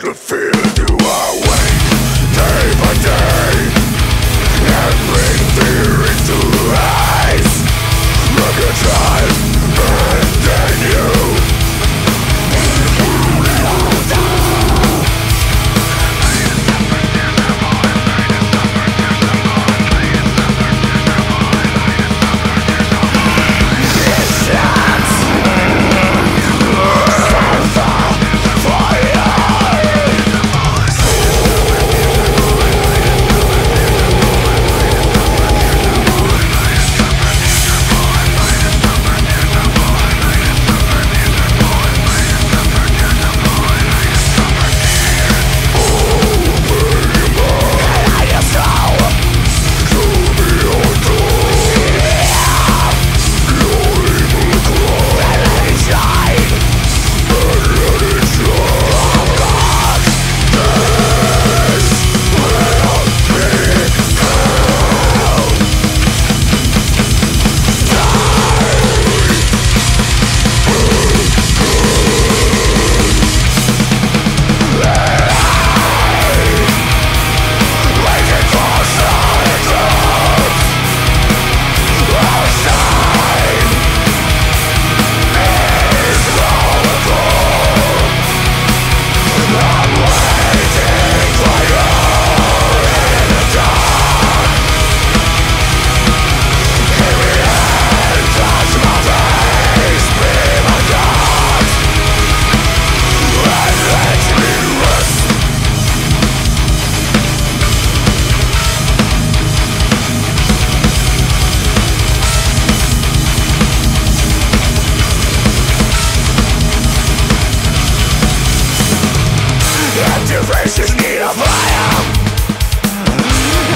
the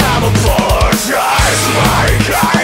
I'm a apologize, my